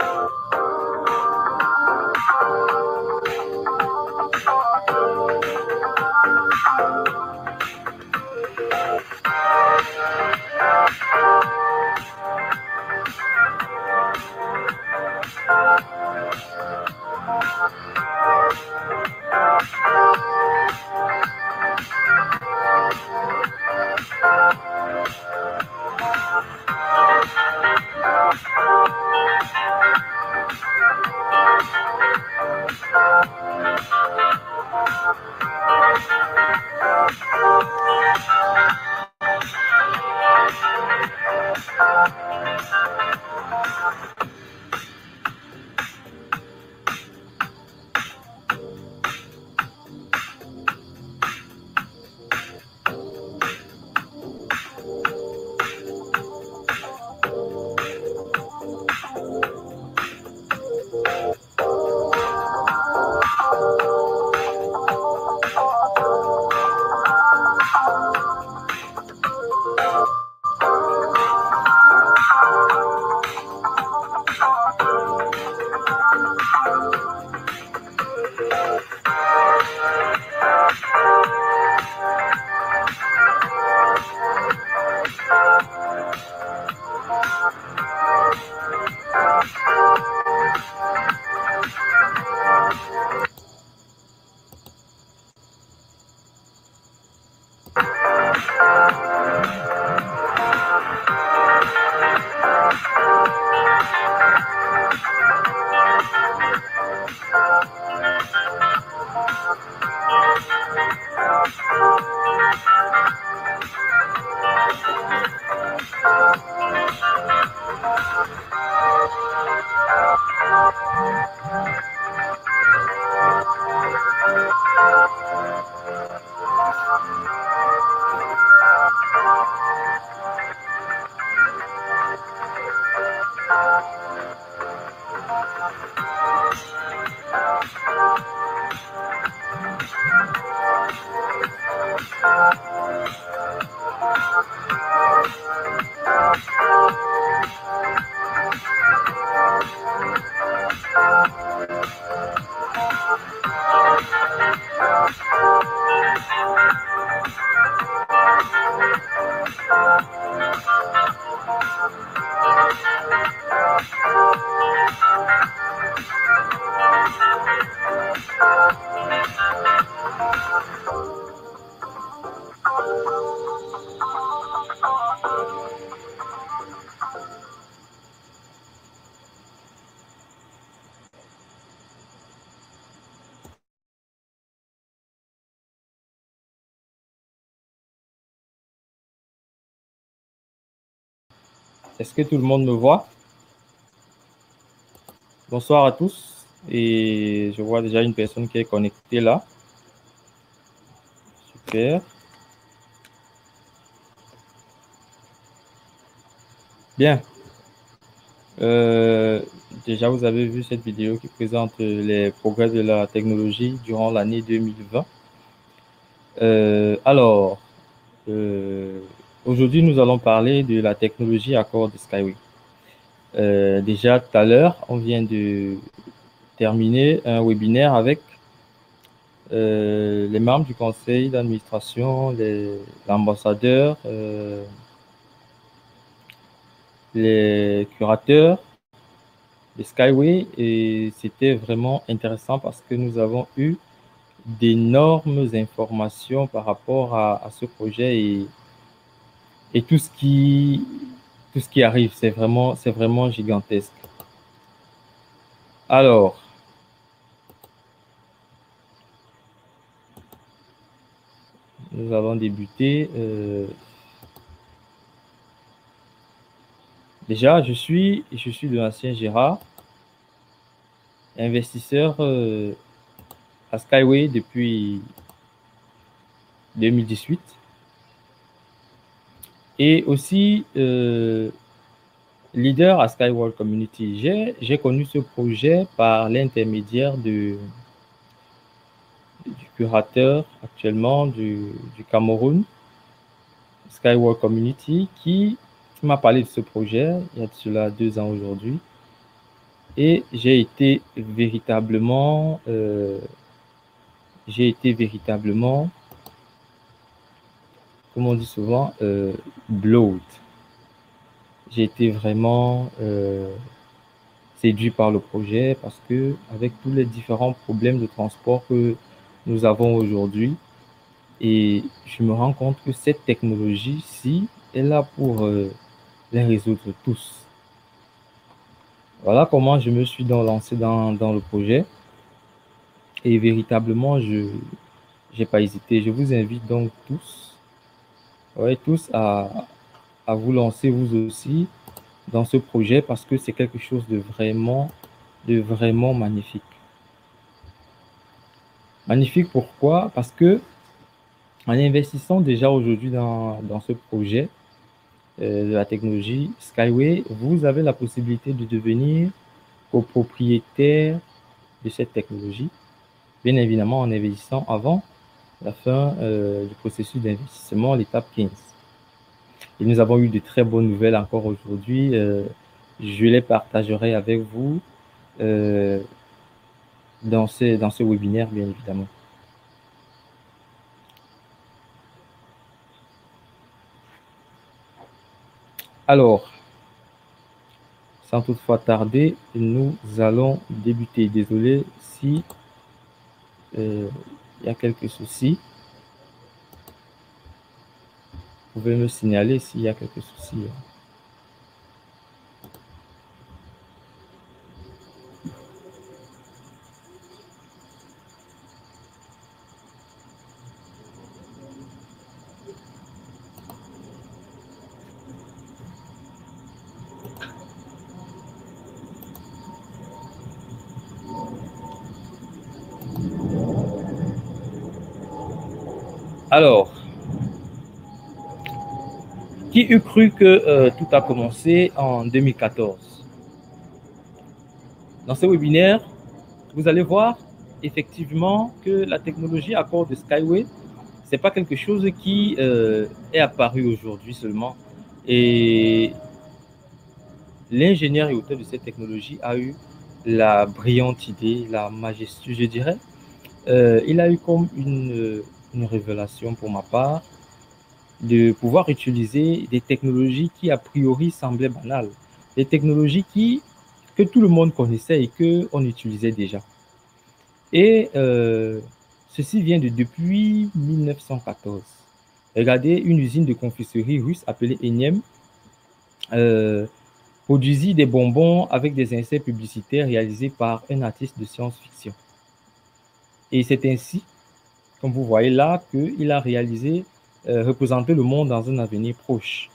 Oh. Est-ce que tout le monde me voit? Bonsoir à tous. Et je vois déjà une personne qui est connectée là. Super. Bien. Euh, déjà, vous avez vu cette vidéo qui présente les progrès de la technologie durant l'année 2020. Euh, alors, euh, Aujourd'hui, nous allons parler de la technologie Accord de Skyway. Euh, déjà tout à l'heure, on vient de terminer un webinaire avec euh, les membres du conseil d'administration, l'ambassadeur, euh, les curateurs de Skyway et c'était vraiment intéressant parce que nous avons eu d'énormes informations par rapport à, à ce projet et et tout ce qui, tout ce qui arrive, c'est vraiment, c'est vraiment gigantesque. Alors, nous allons débuter. Euh, déjà, je suis, je suis de l'ancien Gérard, investisseur euh, à Skyway depuis 2018. Et aussi, euh, leader à Skyward Community, j'ai connu ce projet par l'intermédiaire du, curateur actuellement du, du Cameroun, Skyward Community, qui m'a parlé de ce projet il y a de cela deux ans aujourd'hui. Et j'ai été véritablement, euh, j'ai été véritablement, comme on dit souvent, euh. J'ai été vraiment euh, séduit par le projet parce que avec tous les différents problèmes de transport que nous avons aujourd'hui, et je me rends compte que cette technologie-ci est là pour euh, les résoudre tous. Voilà comment je me suis donc lancé dans, dans le projet. Et véritablement, je n'ai pas hésité. Je vous invite donc tous, ouais, tous à, à vous lancer vous aussi dans ce projet parce que c'est quelque chose de vraiment, de vraiment magnifique. Magnifique pourquoi? Parce que en investissant déjà aujourd'hui dans, dans, ce projet euh, de la technologie Skyway, vous avez la possibilité de devenir copropriétaire de cette technologie, bien évidemment en investissant avant la fin euh, du processus d'investissement, l'étape 15. Et nous avons eu de très bonnes nouvelles encore aujourd'hui. Euh, je les partagerai avec vous euh, dans, ce, dans ce webinaire, bien évidemment. Alors, sans toutefois tarder, nous allons débuter. Désolé si il y a quelques soucis. Vous pouvez me signaler s'il y a quelques soucis. Hein. Alors, qui eût cru que euh, tout a commencé en 2014 Dans ce webinaire, vous allez voir effectivement que la technologie à bord de Skyway, ce n'est pas quelque chose qui euh, est apparu aujourd'hui seulement. Et l'ingénieur et auteur de cette technologie a eu la brillante idée, la majestueuse, je dirais. Euh, il a eu comme une une révélation pour ma part de pouvoir utiliser des technologies qui a priori semblaient banales, des technologies qui, que tout le monde connaissait et qu'on utilisait déjà. Et euh, ceci vient de depuis 1914. Regardez, une usine de confiserie russe appelée Enyem euh, produisit des bonbons avec des insectes publicitaires réalisés par un artiste de science-fiction. Et c'est ainsi comme vous voyez là, qu'il a réalisé, euh, représenter le monde dans un avenir proche.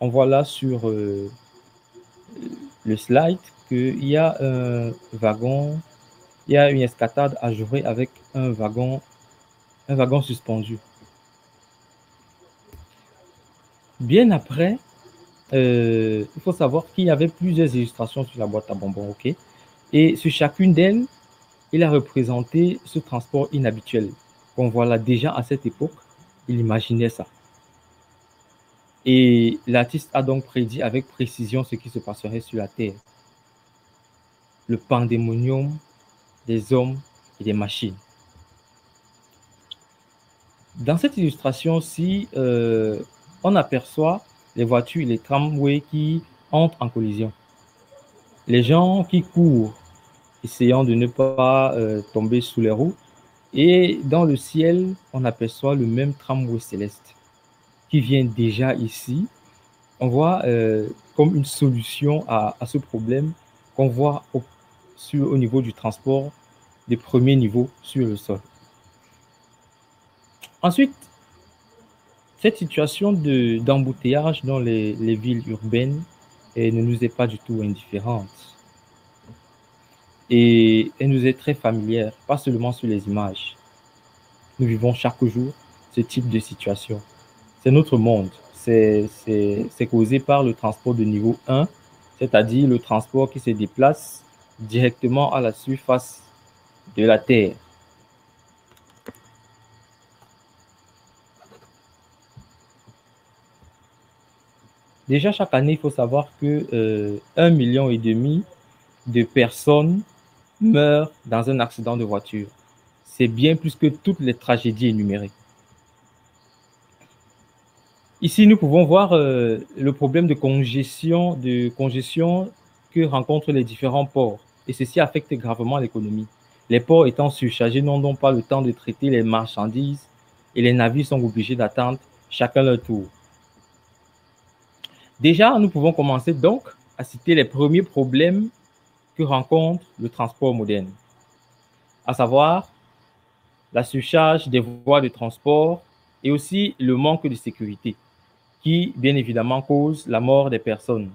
On voit là sur euh, le slide qu'il y a un wagon, il y a une escatade à jouer avec un wagon, un wagon suspendu. Bien après, euh, il faut savoir qu'il y avait plusieurs illustrations sur la boîte à bonbons, ok? Et sur chacune d'elles, il a représenté ce transport inhabituel qu'on voit là déjà à cette époque. Il imaginait ça. Et l'artiste a donc prédit avec précision ce qui se passerait sur la Terre. Le pandémonium des hommes et des machines. Dans cette illustration-ci, euh, on aperçoit les voitures et les tramways qui entrent en collision. Les gens qui courent essayant de ne pas euh, tomber sous les roues. Et dans le ciel, on aperçoit le même tramway céleste qui vient déjà ici. On voit euh, comme une solution à, ce problème qu'on voit au, sur, au niveau du transport des premiers niveaux sur le sol. Ensuite, cette situation d'embouteillage dans les, les villes urbaines ne nous est pas du tout indifférente. Et elle nous est très familière, pas seulement sur les images. Nous vivons chaque jour ce type de situation. C'est notre monde. C'est causé par le transport de niveau 1, c'est-à-dire le transport qui se déplace directement à la surface de la Terre. Déjà, chaque année, il faut savoir que euh, 1,5 million et demi de personnes meurent dans un accident de voiture. C'est bien plus que toutes les tragédies énumérées. Ici, nous pouvons voir euh, le problème de congestion, que rencontrent les différents ports. Et ceci affecte gravement l'économie. Les ports étant surchargés n'ont pas le temps de traiter les marchandises et les navires sont obligés d'attendre chacun leur tour. Déjà, nous pouvons commencer donc à citer les premiers problèmes que rencontre le transport moderne, à savoir la surcharge des voies de transport et aussi le manque de sécurité qui, bien évidemment, cause la mort des personnes.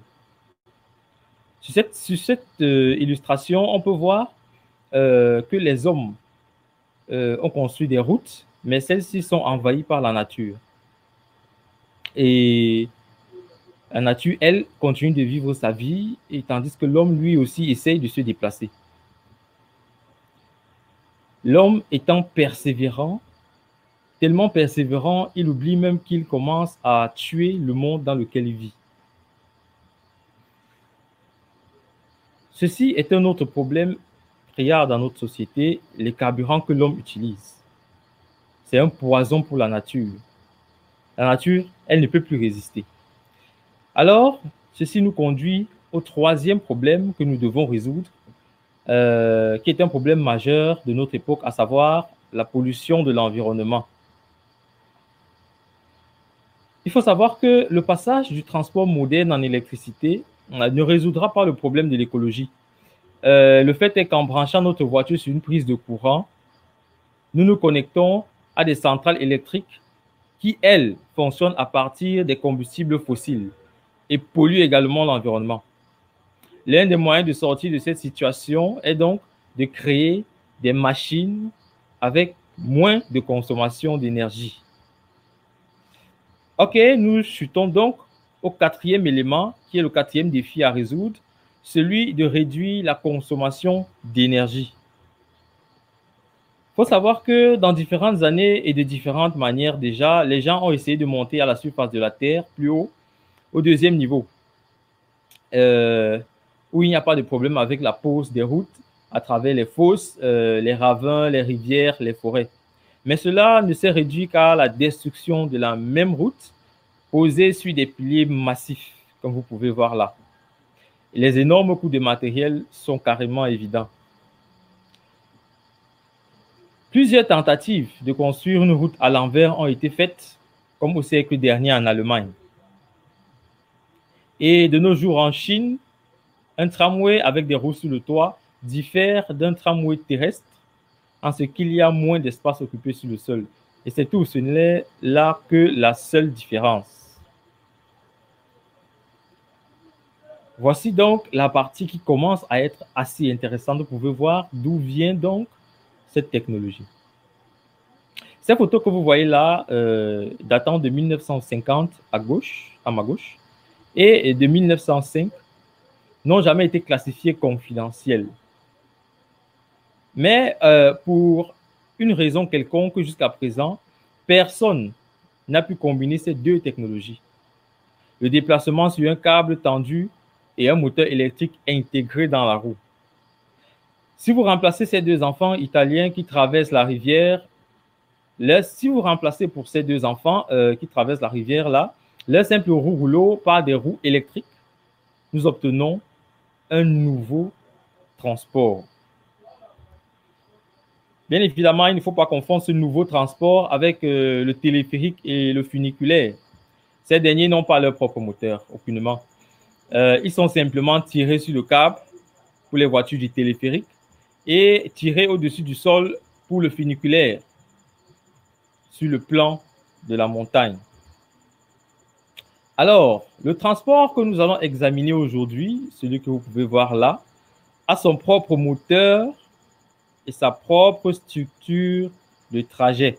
Sur cette, euh, illustration, on peut voir euh, que les hommes euh, ont construit des routes, mais celles-ci sont envahies par la nature. Et la nature, elle, continue de vivre sa vie, et tandis que l'homme, lui aussi, essaye de se déplacer. L'homme étant persévérant, tellement persévérant, il oublie même qu'il commence à tuer le monde dans lequel il vit. Ceci est un autre problème criard dans notre société, les carburants que l'homme utilise. C'est un poison pour la nature. La nature, elle ne peut plus résister. Alors, ceci nous conduit au troisième problème que nous devons résoudre, euh, qui est un problème majeur de notre époque, à savoir la pollution de l'environnement. Il faut savoir que le passage du transport moderne en électricité euh, ne résoudra pas le problème de l'écologie. Euh, le fait est qu'en branchant notre voiture sur une prise de courant, nous nous connectons à des centrales électriques qui, elles, fonctionnent à partir des combustibles fossiles et pollue également l'environnement. L'un des moyens de sortir de cette situation est donc de créer des machines avec moins de consommation d'énergie. OK, nous chutons donc au quatrième élément, qui est le quatrième défi à résoudre, celui de réduire la consommation d'énergie. Il faut savoir que dans différentes années et de différentes manières déjà, les gens ont essayé de monter à la surface de la Terre plus haut au deuxième niveau, euh, où il n'y a pas de problème avec la pose des routes à travers les fosses, euh, les ravins, les rivières, les forêts. Mais cela ne s'est réduit qu'à la destruction de la même route posée sur des piliers massifs, comme vous pouvez voir là. les énormes coûts de matériel sont carrément évidents. Plusieurs tentatives de construire une route à l'envers ont été faites, comme au siècle dernier en Allemagne. Et de nos jours en Chine, un tramway avec des roues sur le toit diffère d'un tramway terrestre en ce qu'il y a moins d'espace occupé sur le sol. Et c'est tout, ce n'est là que la seule différence. Voici donc la partie qui commence à être assez intéressante. Vous pouvez voir d'où vient donc cette technologie. Ces photos que vous voyez là, euh, datant de 1950 à gauche, à ma gauche, et de 1905 n'ont jamais été classifiés confidentiels. Mais euh, pour une raison quelconque jusqu'à présent, personne n'a pu combiner ces deux technologies. Le déplacement sur un câble tendu et un moteur électrique intégré dans la roue. Si vous remplacez ces deux enfants italiens qui traversent la rivière, si vous remplacez pour ces deux enfants euh, qui traversent la rivière là, leur simple roue rouleau par des roues électriques, nous obtenons un nouveau transport. Bien évidemment, il ne faut pas confondre ce nouveau transport avec euh, le téléphérique et le funiculaire. Ces derniers n'ont pas leur propre moteur, aucunement. Euh, ils sont simplement tirés sur le câble pour les voitures du téléphérique et tirés au-dessus du sol pour le funiculaire sur le plan de la montagne. Alors, le transport que nous allons examiner aujourd'hui, celui que vous pouvez voir là, a son propre moteur et sa propre structure de trajet.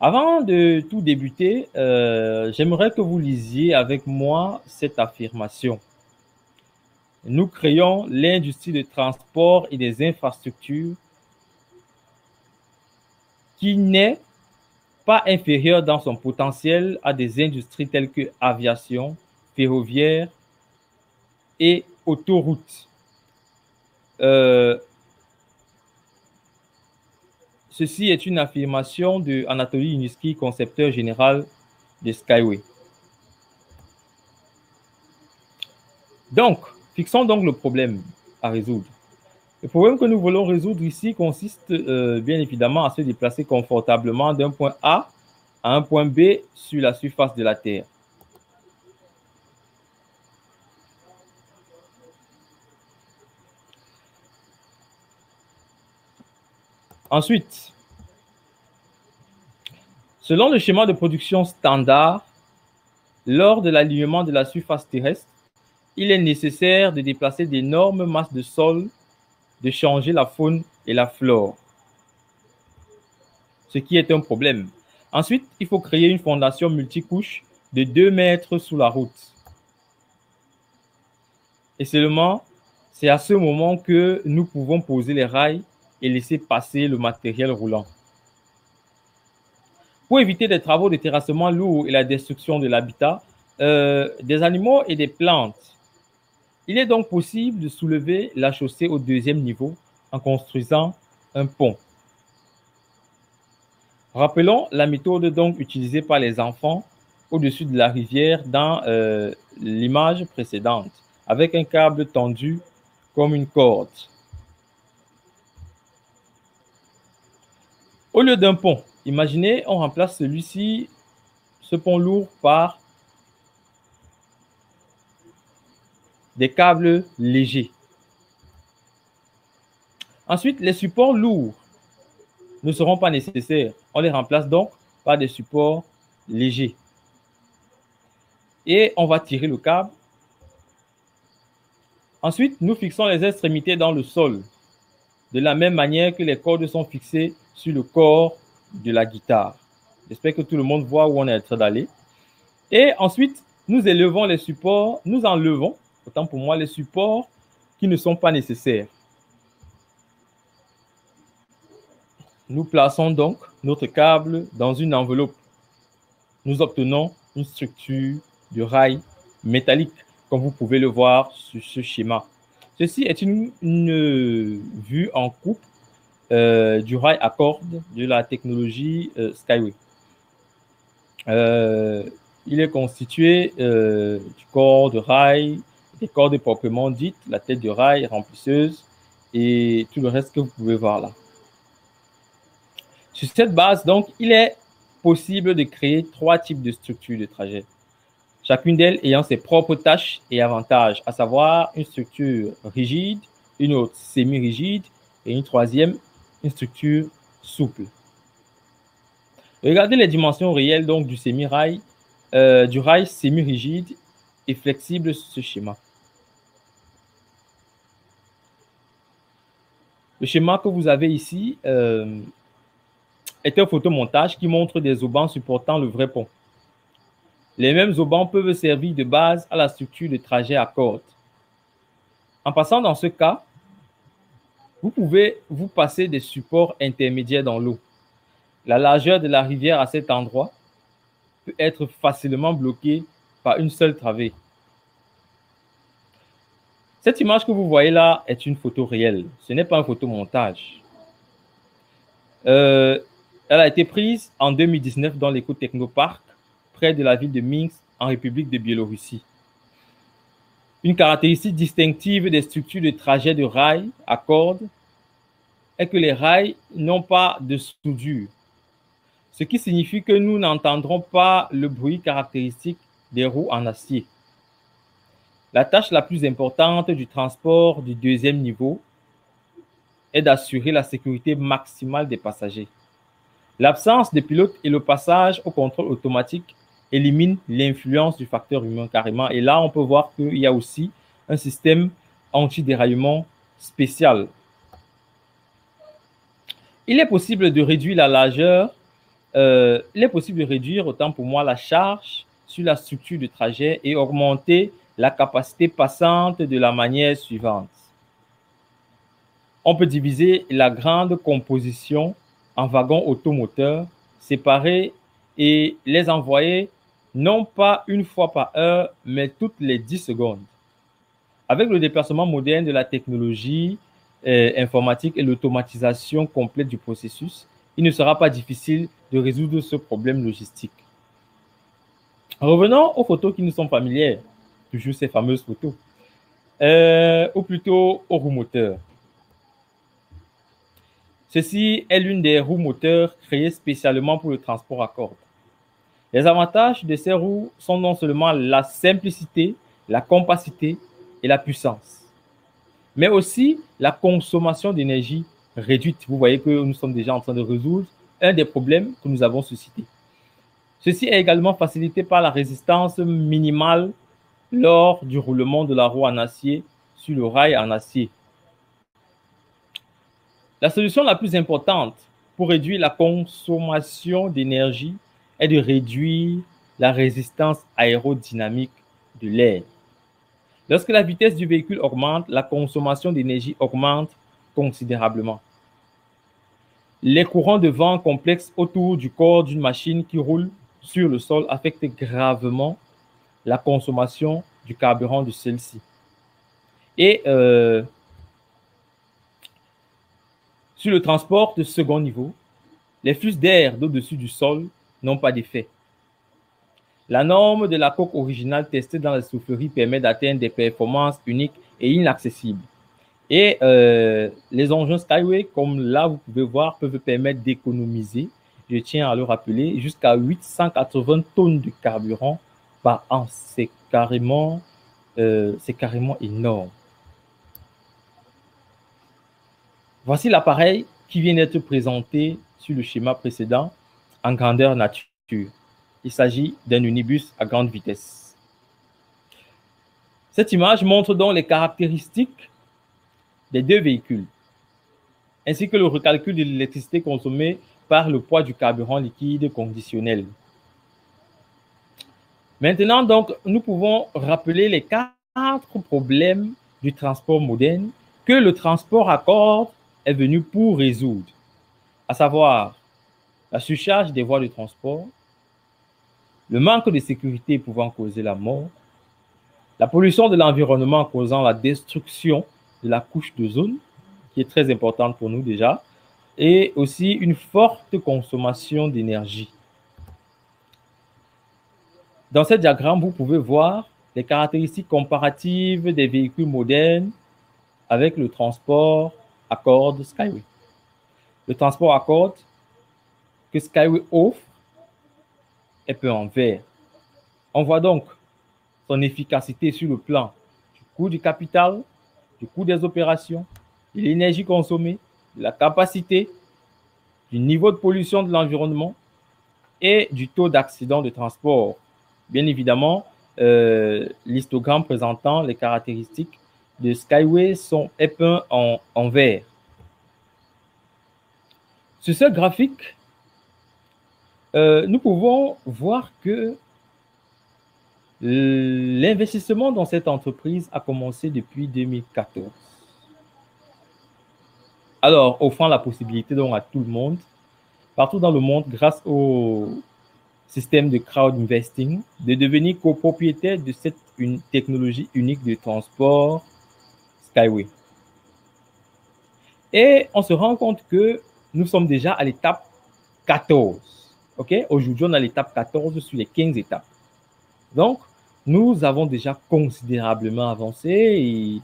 Avant de tout débuter, euh, j'aimerais que vous lisiez avec moi cette affirmation. Nous créons l'industrie de transport et des infrastructures qui n'est pas inférieur dans son potentiel à des industries telles que aviation, ferroviaire, et autoroute. Euh, ceci est une affirmation de Anatoly Uniski, concepteur général de Skyway. Donc, fixons donc le problème à résoudre. Le problème que nous voulons résoudre ici consiste euh, bien évidemment à se déplacer confortablement d'un point A à un point B sur la surface de la Terre. Ensuite, selon le schéma de production standard, lors de l'alignement de la surface terrestre, il est nécessaire de déplacer d'énormes masses de sol, de changer la faune et la flore, ce qui est un problème. Ensuite, il faut créer une fondation multicouche de 2 mètres sous la route. Et seulement, c'est à ce moment que nous pouvons poser les rails et laisser passer le matériel roulant. Pour éviter des travaux de terrassement lourds et la destruction de l'habitat, euh, des animaux et des plantes, il est donc possible de soulever la chaussée au deuxième niveau en construisant un pont. Rappelons la méthode donc utilisée par les enfants au-dessus de la rivière dans euh, l'image précédente, avec un câble tendu comme une corde. Au lieu d'un pont, imaginez, on remplace celui-ci, ce pont lourd, par des câbles légers. Ensuite, les supports lourds ne seront pas nécessaires. On les remplace donc par des supports légers. Et on va tirer le câble. Ensuite, nous fixons les extrémités dans le sol, de la même manière que les cordes sont fixées sur le corps de la guitare. J'espère que tout le monde voit où on est en train d'aller. Et ensuite, nous élevons les supports, nous enlevons, autant pour moi, les supports qui ne sont pas nécessaires. Nous plaçons donc notre câble dans une enveloppe. Nous obtenons une structure de rail métallique, comme vous pouvez le voir sur ce schéma. Ceci est une, une vue en coupe euh, du rail à cordes de la technologie euh, Skyway. Euh, il est constitué du corps de rail, des cordes proprement dites, la tête de rail remplisseuse et tout le reste que vous pouvez voir là. Sur cette base, donc, il est possible de créer trois types de structures de trajet, chacune d'elles ayant ses propres tâches et avantages, à savoir une structure rigide, une autre semi-rigide et une troisième structure souple. Regardez les dimensions réelles donc du semi-rail, euh, du rail semi-rigide et flexible sur ce schéma. Le schéma que vous avez ici euh, est un photomontage qui montre des aubans supportant le vrai pont. Les mêmes aubans peuvent servir de base à la structure de trajet à cordes. En passant dans ce cas, vous pouvez vous passer des supports intermédiaires dans l'eau. La largeur de la rivière à cet endroit peut être facilement bloquée par une seule travée. Cette image que vous voyez là est une photo réelle. Ce n'est pas un photomontage. Euh, elle a été prise en 2019 dans l'éco-technoparc près de la ville de Minsk en République de Biélorussie. Une caractéristique distinctive des structures de trajet de rail à cordes est que les rails n'ont pas de soudure, ce qui signifie que nous n'entendrons pas le bruit caractéristique des roues en acier. La tâche la plus importante du transport du deuxième niveau est d'assurer la sécurité maximale des passagers. L'absence de pilote et le passage au contrôle automatique éliminent l'influence du facteur humain carrément. Et là, on peut voir qu'il y a aussi un système anti-déraillement spécial il est possible de réduire la largeur, euh, il est possible de réduire autant pour moi la charge sur la structure du trajet et augmenter la capacité passante de la manière suivante. On peut diviser la grande composition en wagons automoteurs séparés et les envoyer non pas une fois par heure, mais toutes les 10 secondes. Avec le déplacement moderne de la technologie euh, informatique et l'automatisation complète du processus, il ne sera pas difficile de résoudre ce problème logistique. Revenons aux photos qui nous sont familières, toujours ces fameuses photos, euh, ou plutôt aux roues moteurs. Ceci est l'une des roues moteurs créées spécialement pour le transport à cordes. Les avantages de ces roues sont non seulement la simplicité, la compacité et la puissance, mais aussi la consommation d'énergie réduite. Vous voyez que nous sommes déjà en train de résoudre un des problèmes que nous avons suscités. Ceci est également facilité par la résistance minimale lors du roulement de la roue en acier sur le rail en acier. La solution la plus importante pour réduire la consommation d'énergie est de réduire la résistance aérodynamique de l'air. Lorsque la vitesse du véhicule augmente, la consommation d'énergie augmente considérablement. Les courants de vent complexes autour du corps d'une machine qui roule sur le sol affectent gravement la consommation du carburant de celle-ci. Et euh, sur le transport de second niveau, les flux d'air d'au-dessus du sol n'ont pas d'effet. La norme de la coque originale testée dans la soufflerie permet d'atteindre des performances uniques et inaccessibles. Et euh, les engins Skyway, comme là vous pouvez voir, peuvent permettre d'économiser, je tiens à le rappeler, jusqu'à 880 tonnes de carburant C'est carrément, euh, c'est carrément énorme. Voici l'appareil qui vient d'être présenté sur le schéma précédent en grandeur nature. Il s'agit d'un unibus à grande vitesse. Cette image montre donc les caractéristiques des deux véhicules, ainsi que le recalcul de l'électricité consommée par le poids du carburant liquide conditionnel. Maintenant, donc, nous pouvons rappeler les quatre problèmes du transport moderne que le transport à cordes est venu pour résoudre, à savoir la surcharge des voies de transport, le manque de sécurité pouvant causer la mort, la pollution de l'environnement causant la destruction de la couche de zone, qui est très importante pour nous déjà, et aussi une forte consommation d'énergie. Dans ce diagramme, vous pouvez voir les caractéristiques comparatives des véhicules modernes avec le transport à cordes Skyway. Le transport à cordes que Skyway offre est peu en vert. On voit donc son efficacité sur le plan du coût du capital, du coût des opérations, de l'énergie consommée, de la capacité, du niveau de pollution de l'environnement et du taux d'accident de transport. Bien évidemment, euh, l'histogramme présentant les caractéristiques de Skyway sont en, en vert. Sur ce graphique, euh, nous pouvons voir que l'investissement dans cette entreprise a commencé depuis 2014. Alors, offrant la possibilité donc à tout le monde, partout dans le monde, grâce au système de crowd investing, de devenir copropriétaire de cette une technologie unique de transport Skyway. Et on se rend compte que nous sommes déjà à l'étape 14. OK? Aujourd'hui, on a l'étape 14 sur les 15 étapes. Donc, nous avons déjà considérablement avancé et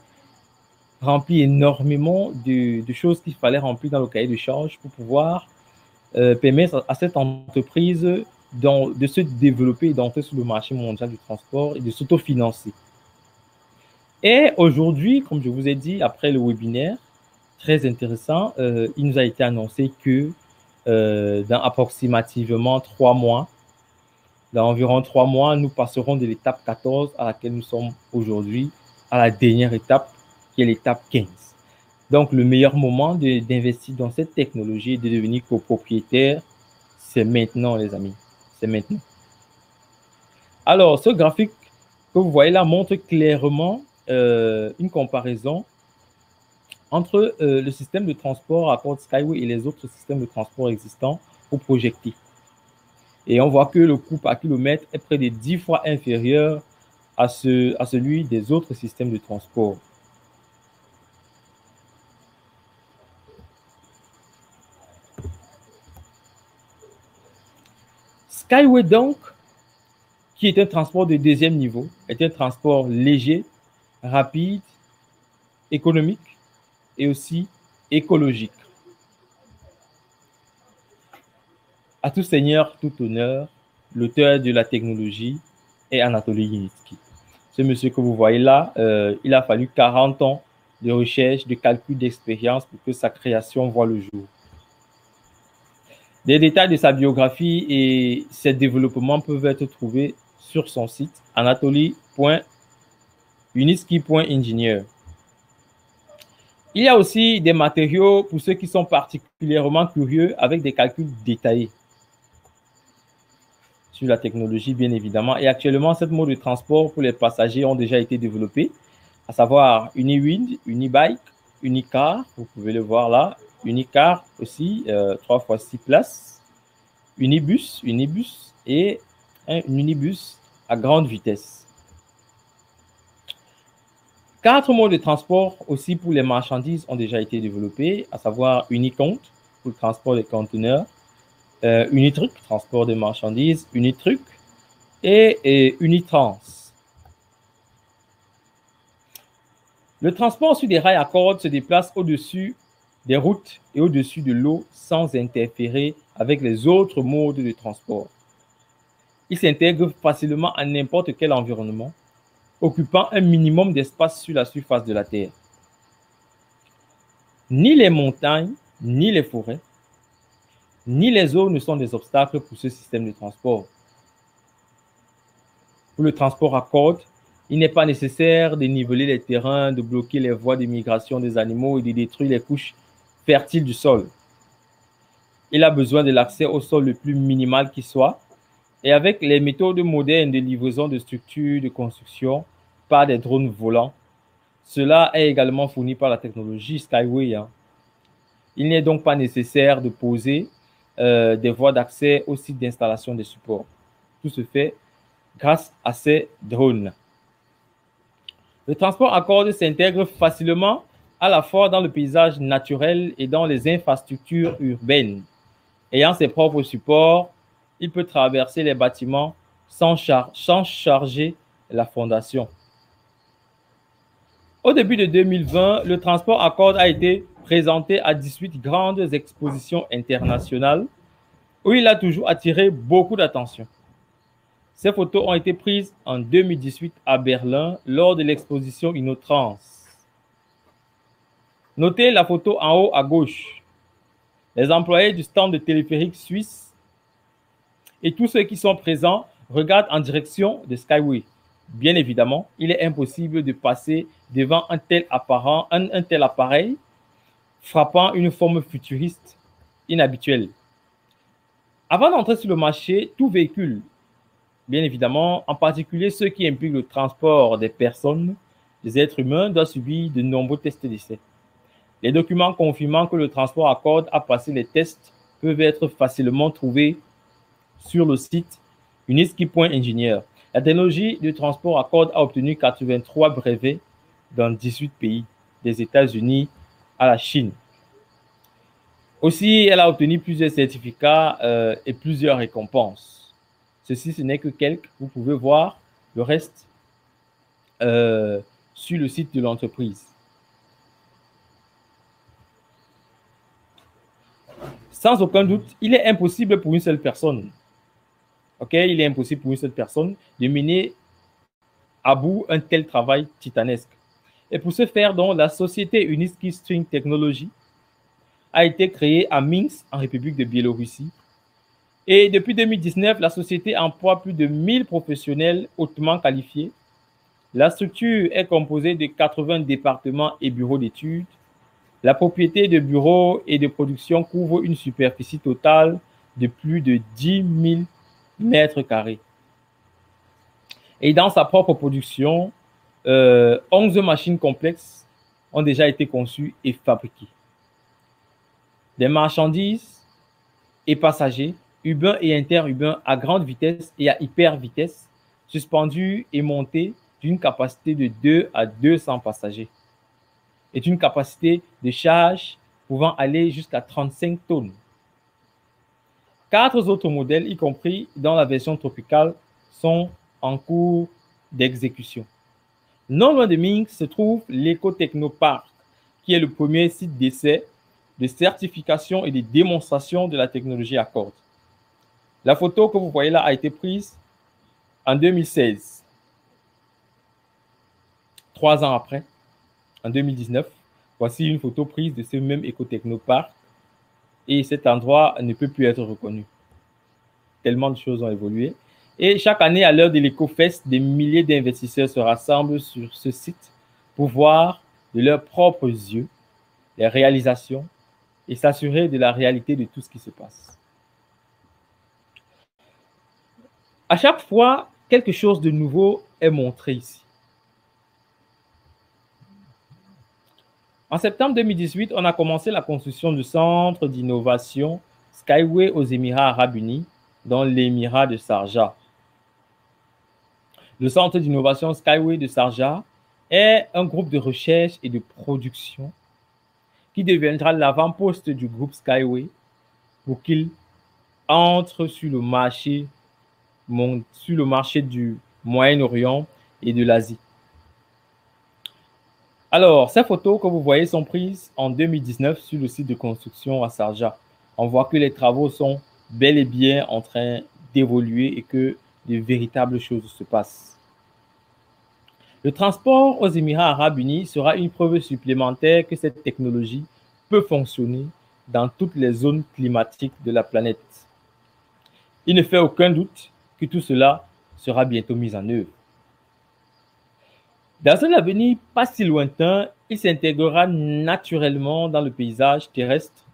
rempli énormément de, choses qu'il fallait remplir dans le cahier de charge pour pouvoir euh, permettre à cette entreprise de se développer et d'entrer sur le marché mondial du transport et de s'autofinancer. Et aujourd'hui, comme je vous ai dit, après le webinaire, très intéressant, euh, il nous a été annoncé que euh, dans approximativement trois mois. Dans environ trois mois, nous passerons de l'étape 14 à laquelle nous sommes aujourd'hui à la dernière étape, qui est l'étape 15. Donc, le meilleur moment d'investir dans cette technologie et de devenir copropriétaire, c'est maintenant, les amis. Maintenant. Alors, ce graphique que vous voyez là montre clairement euh, une comparaison entre euh, le système de transport à port Skyway et les autres systèmes de transport existants ou projectés. Et on voit que le coût par kilomètre est près de 10 fois inférieur à celui des autres systèmes de transport. Skyway, donc, qui est un transport de deuxième niveau, est un transport léger, rapide, économique et aussi écologique. À tout seigneur, tout honneur, l'auteur de la technologie est Anatoly Yunitsky. Ce monsieur que vous voyez là, euh, il a fallu 40 ans de recherche, de calcul, d'expérience pour que sa création voit le jour. Des détails de sa biographie et ses développements peuvent être trouvés sur son site anatoly.uniski.engineer. Il y a aussi des matériaux pour ceux qui sont particulièrement curieux avec des calculs détaillés sur la technologie, bien évidemment. Et actuellement, cette mode de transport pour les passagers ont déjà été développés, à savoir UniWind, Unibike, Unicar, vous pouvez le voir là, Unicar aussi, euh, trois fois six places, Unibus, Unibus et un unibus à grande vitesse. Quatre modes de transport aussi pour les marchandises ont déjà été développés, à savoir Unicompte pour le transport des conteneurs, euh, Unitruc, transport des marchandises, Unitruc et, et Unitrans. Le transport sur des rails à cordes se déplace au-dessus des routes et au-dessus de l'eau sans interférer avec les autres modes de transport. Il s'intègre facilement à n'importe quel environnement, occupant un minimum d'espace sur la surface de la Terre. Ni les montagnes, ni les forêts, ni les eaux ne sont des obstacles pour ce système de transport. Pour le transport à cordes, il n'est pas nécessaire de niveler les terrains, de bloquer les voies de migration des animaux et de détruire les couches fertile du sol. Il a besoin de l'accès au sol le plus minimal qui soit. Et avec les méthodes modernes de livraison de structures de construction par des drones volants, cela est également fourni par la technologie Skyway. Hein. Il n'est donc pas nécessaire de poser euh, des voies d'accès au site d'installation des supports. Tout se fait grâce à ces drones. Le transport à cordes s'intègre facilement à la fois dans le paysage naturel et dans les infrastructures urbaines. Ayant ses propres supports, il peut traverser les bâtiments sans, charger la fondation. Au début de 2020, le transport à cordes a été présenté à 18 grandes expositions internationales où il a toujours attiré beaucoup d'attention. Ces photos ont été prises en 2018 à Berlin lors de l'exposition Innotrans. Notez la photo en haut à gauche. Les employés du stand de téléphérique suisse et tous ceux qui sont présents regardent en direction de Skyway. Bien évidemment, il est impossible de passer devant un tel, appareil frappant une forme futuriste inhabituelle. Avant d'entrer sur le marché, tout véhicule, bien évidemment, en particulier ceux qui impliquent le transport des personnes, des êtres humains, doit subir de nombreux tests d'essai. Les documents confirmant que le transport à cordes a passé les tests peuvent être facilement trouvés sur le site uniski.engineer. La technologie de transport à cordes a obtenu 83 brevets dans 18 pays, des États-Unis à la Chine. Aussi, elle a obtenu plusieurs certificats euh, et plusieurs récompenses. Ceci, ce n'est que quelques. Vous pouvez voir le reste euh, sur le site de l'entreprise. Sans aucun doute, il est impossible pour une seule personne. OK, il est impossible pour une seule personne de mener à bout un tel travail titanesque. Et pour ce faire, donc, la société Uniski String Technology a été créée à Minsk, en République de Biélorussie. Et depuis 2019, la société emploie plus de 1000 professionnels hautement qualifiés. La structure est composée de 80 départements et bureaux d'études, la propriété de bureaux et de production couvre une superficie totale de plus de 10 000 mètres carrés. Et dans sa propre production, 11 euh, machines complexes ont déjà été conçues et fabriquées. Des marchandises et passagers, urbains et interurbains à grande vitesse et à hyper vitesse, suspendus et montés d'une capacité de 2 à 200 passagers et une capacité de charge pouvant aller jusqu'à 35 tonnes. Quatre autres modèles, y compris dans la version tropicale, sont en cours d'exécution. Non loin de Minsk se trouve l'Eco-Technopark, qui est le premier site d'essai, de certification et de démonstration de la technologie Accord. La photo que vous voyez là a été prise en 2016. Trois ans après, en 2019, voici une photo prise de ce même éco-technopark et cet endroit ne peut plus être reconnu. Tellement de choses ont évolué. Et chaque année, à l'heure de l'EcoFest, des milliers d'investisseurs se rassemblent sur ce site pour voir de leurs propres yeux les réalisations et s'assurer de la réalité de tout ce qui se passe. À chaque fois, quelque chose de nouveau est montré ici. En septembre 2018, on a commencé la construction du centre d'innovation Skyway aux Émirats arabes unis, dans l'émirat de Sarja. Le centre d'innovation Skyway de Sarja est un groupe de recherche et de production qui deviendra l'avant-poste du groupe Skyway pour qu'il entre sur le marché, sur le marché du Moyen-Orient et de l'Asie. Alors, ces photos que vous voyez sont prises en 2019 sur le site de construction à Sarja. On voit que les travaux sont bel et bien en train d'évoluer et que de véritables choses se passent. Le transport aux Émirats arabes unis sera une preuve supplémentaire que cette technologie peut fonctionner dans toutes les zones climatiques de la planète. Il ne fait aucun doute que tout cela sera bientôt mis en œuvre. Dans un avenir pas si lointain, il s'intégrera naturellement dans le paysage terrestre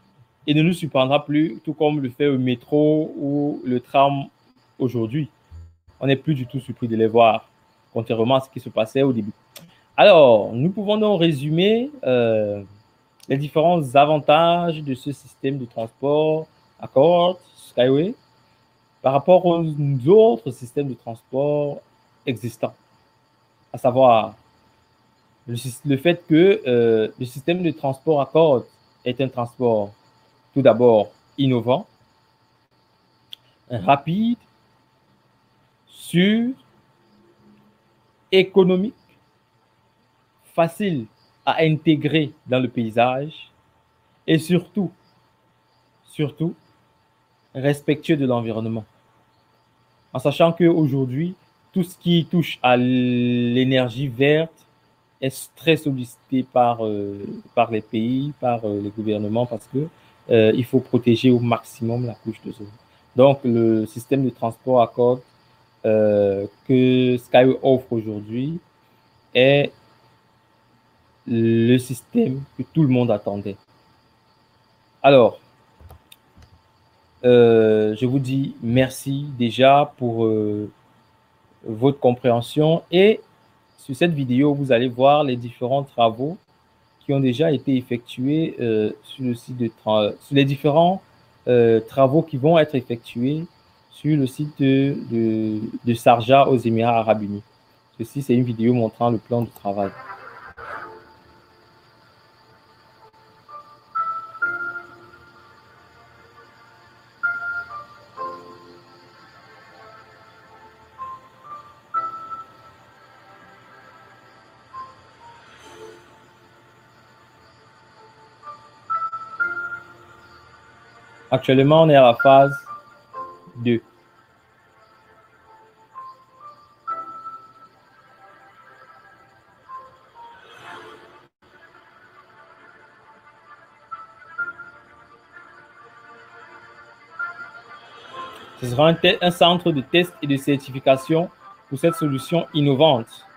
et ne nous surprendra plus, tout comme le fait le métro ou le tram aujourd'hui. On n'est plus du tout surpris de les voir contrairement à ce qui se passait au début. Alors, nous pouvons donc résumer euh, les différents avantages de ce système de transport Accord, Skyway, par rapport aux autres systèmes de transport existants. À savoir, le, fait que euh, le système de transport Accord est un transport tout d'abord innovant, rapide, sûr, économique, facile à intégrer dans le paysage et surtout, surtout, respectueux de l'environnement. En sachant qu'aujourd'hui, tout ce qui touche à l'énergie verte est très sollicité par, euh, les pays, par euh, les gouvernements, parce que euh, il faut protéger au maximum la couche de zone. Donc, le système de transport à code euh, que Skyway offre aujourd'hui est le système que tout le monde attendait. Alors, je vous dis merci déjà pour votre compréhension et sur cette vidéo, vous allez voir les différents travaux qui ont déjà été effectués sur le site de sur les différents travaux qui vont être effectués sur le site de, de, Sarja aux Émirats arabes unis. Ceci, c'est une vidéo montrant le plan de travail. Actuellement, on est à la phase 2. Ce sera un, un, centre de test et de certification pour cette solution innovante.